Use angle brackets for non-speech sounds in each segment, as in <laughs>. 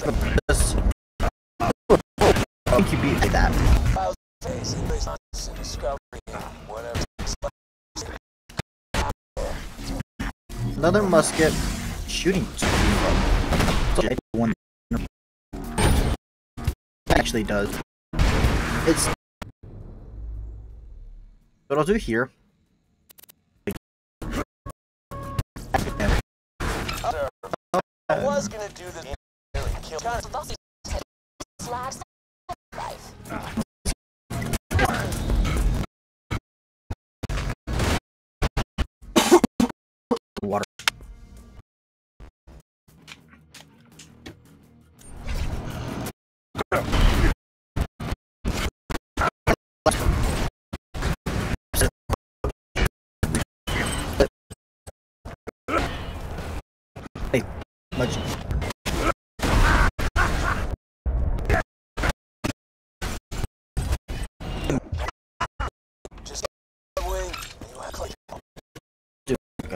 Just... Think you beat me that. Another musket shooting actually does. It's what I'll do here. I was gonna do kill. Water. Hey.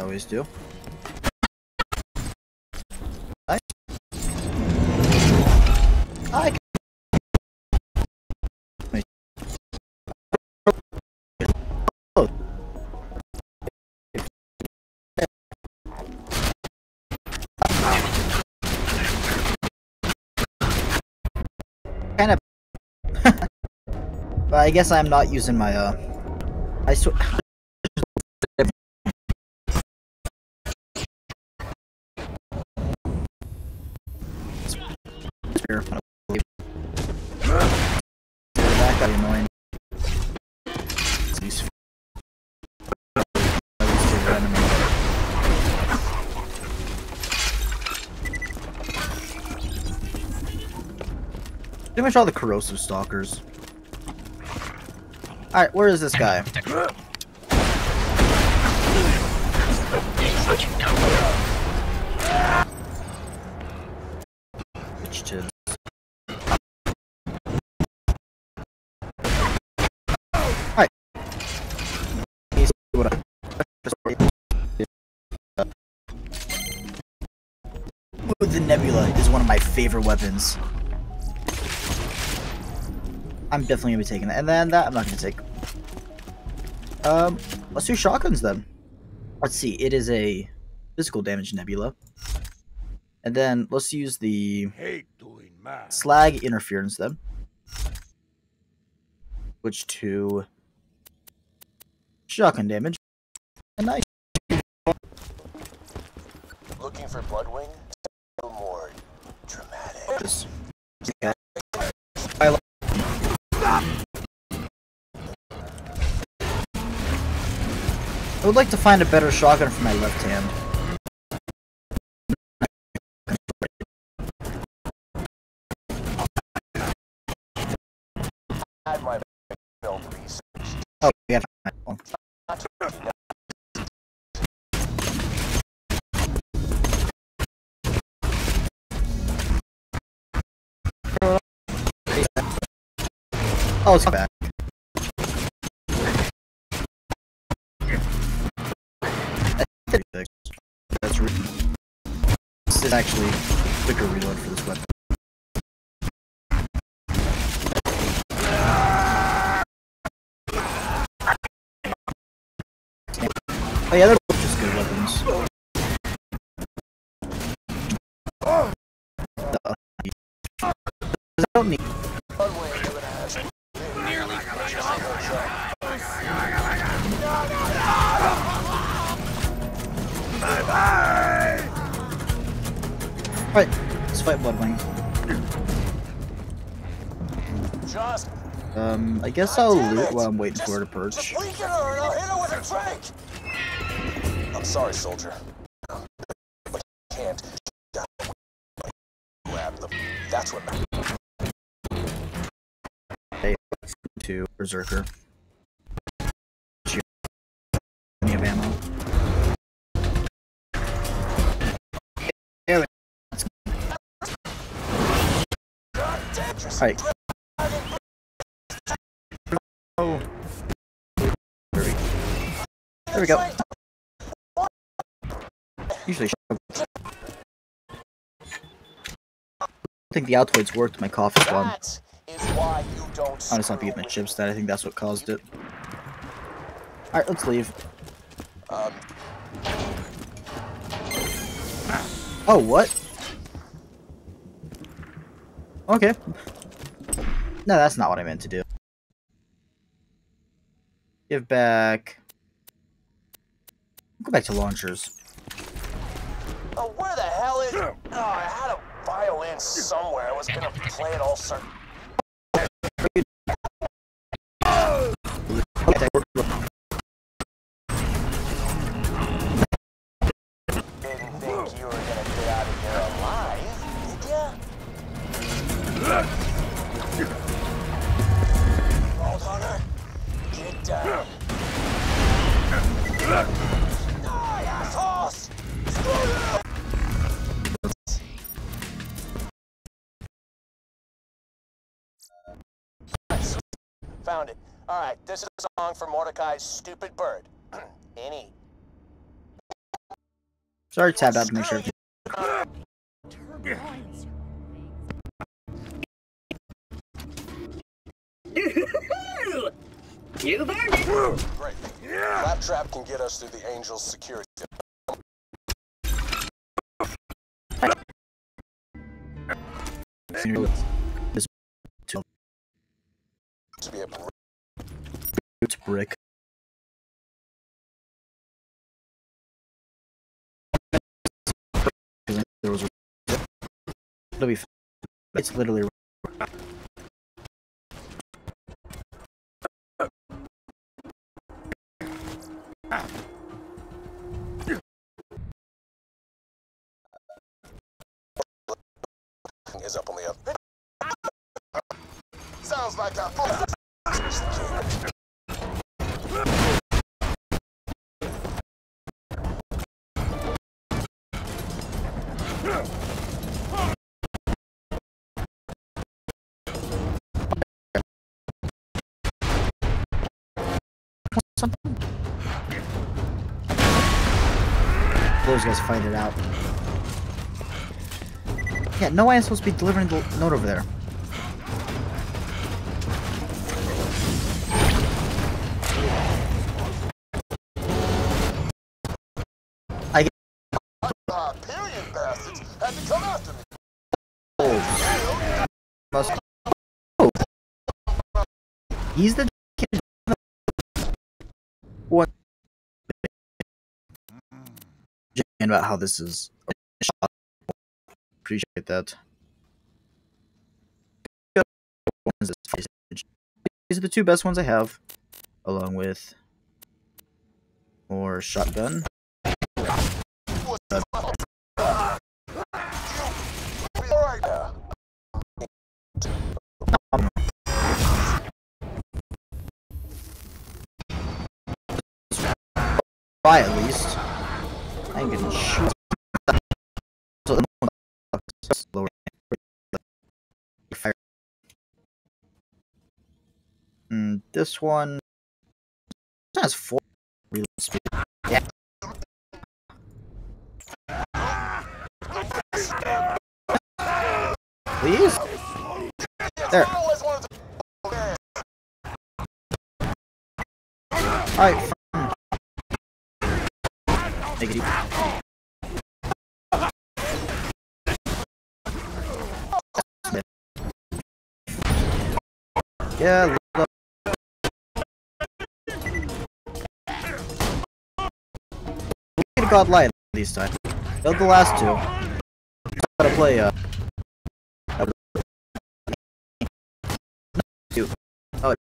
I always do. I Oh. kind of but I guess I'm not using my uh I <laughs> sw Spear. That got annoying. Pretty much all the corrosive stalkers. Alright, where is this guy? Which Ooh, the nebula is one of my favorite weapons. I'm definitely gonna be taking that. And then that I'm not gonna take. Um, let's do shotguns then. Let's see, it is a physical damage nebula. And then let's use the Hate doing math. slag interference then. Which to shotgun damage. And nice. looking for Bloodwing. A little more dramatic. Just- yeah. I I would like to find a better shotgun for my left hand. Had my film research. Oh, we Oh, it's back. That's This is actually quicker reload for this weapon. Oh yeah, they're just good weapons. Uh, I don't need Alright, let's fight Bloodwing. Just Um, I guess I'll loot while I'm waiting for her to perch. Just leak at her I'll hit her with a drink! I'm sorry, soldier. But you can't. Grab them. That's what matters. to Berserker. Plenty of ammo. Alright. Oh. There we, go. Usually I think the Altoids worked. My cough is gone. That is why you don't. I'm just not screw eating the chips. That I think that's what caused it. All right, let's leave. Um, Oh, what? Okay. No, that's not what I meant to do. Give back. Go back to launchers. oh, where the hell is? Oh, I had a violin somewhere. I was gonna play it all ya? Down. Die, assholes! Screw you! Found it. All right, this is a song for Mordecai's stupid bird. <clears throat> Any. Sorry, tab out to make sure. <laughs> You burned it. Great. Claptrap can get us through the Angel's security. This To be a br- brick. There was a. It'll be. It's literally. Is up on the other. Sounds like a. Those guys fight it out. Yeah, no way I'm supposed to be delivering the note over there. Ah, period bastards had to come after me. Oh. He's the kid. What? And about how this is. Appreciate that. These are the two best ones I have, along with more shotgun. All lower. Mm, this one has four speed. Yeah. Please. There. I always Yeah. We got light these times. Killed the last two. Gotta play. Uh. Oh.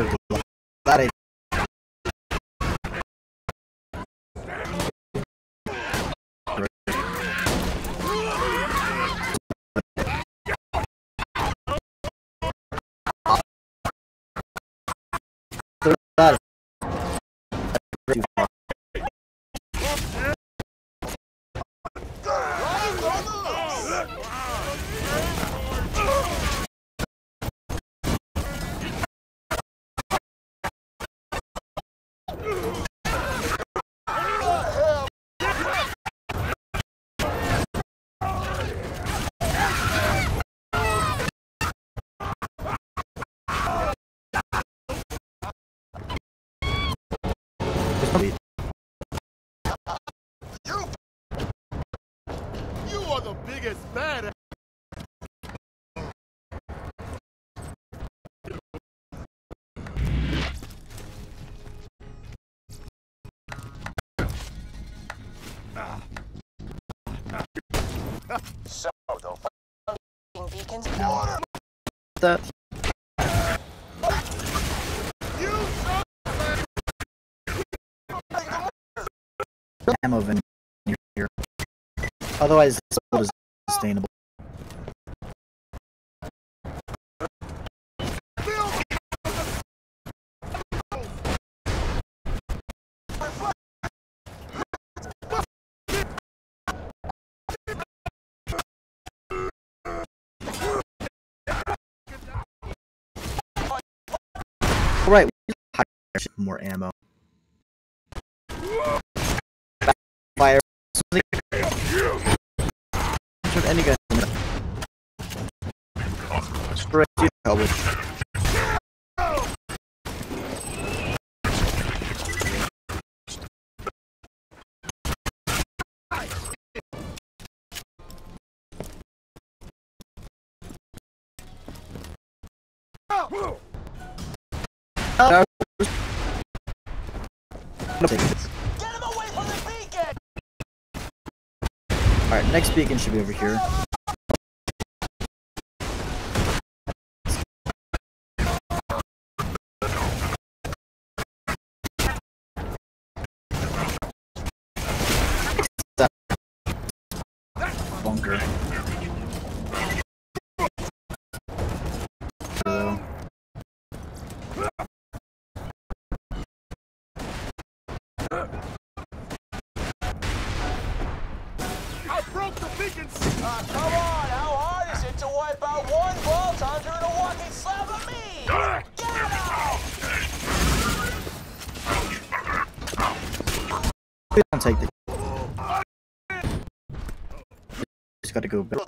Are- That ain't- You, you are the biggest badass. so the fucking beacons. Order. The ammo vendor here. Otherwise, this build is sustainable. Right, we need to hire more ammo. Fire. Shoot any gun. Right, you help it. Next beacon should be over here. We don't take the. Just gotta go. back.